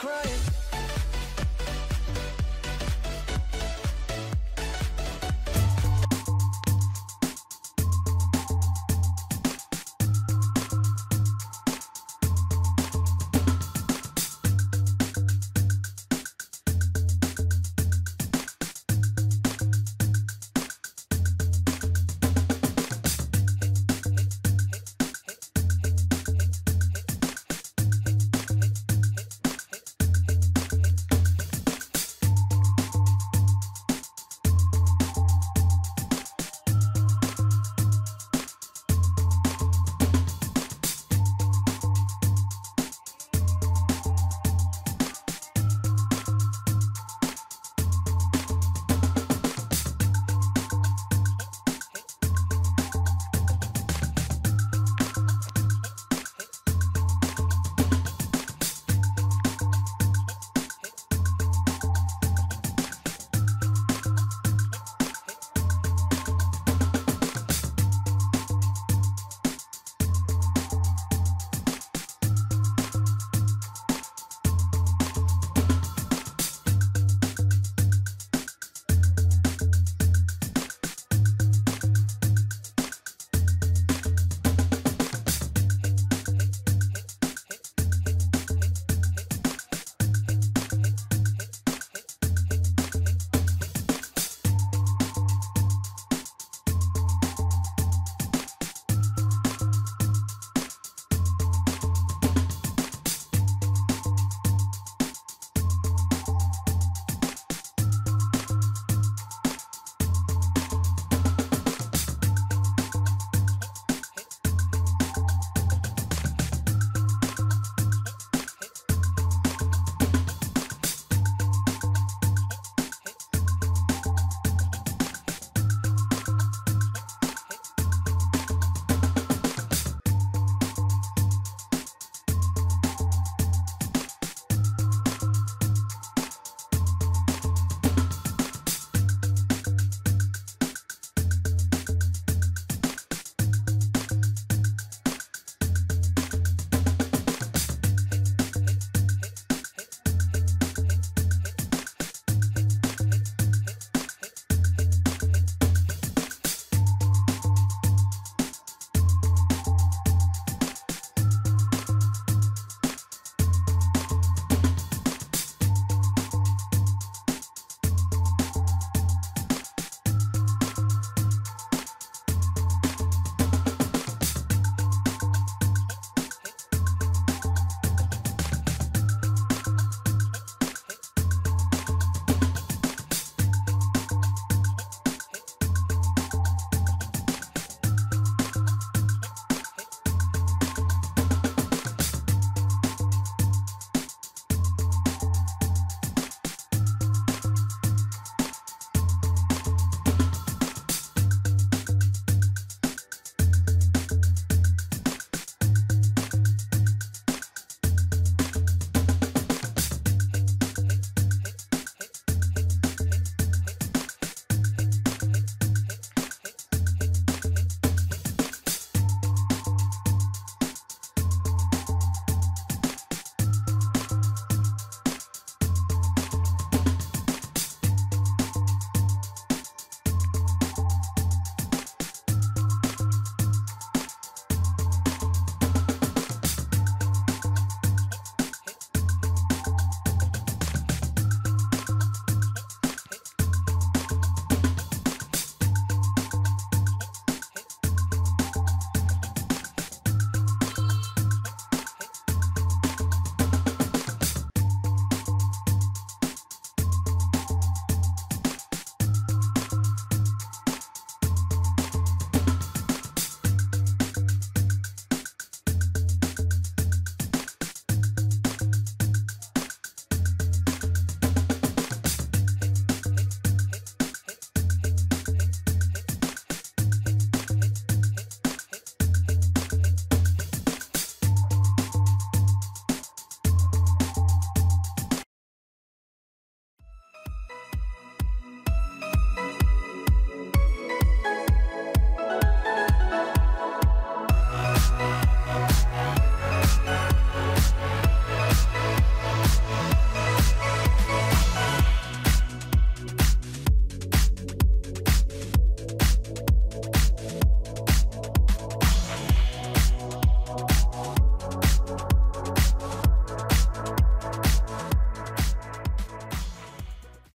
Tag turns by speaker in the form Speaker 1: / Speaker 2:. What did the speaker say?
Speaker 1: cry.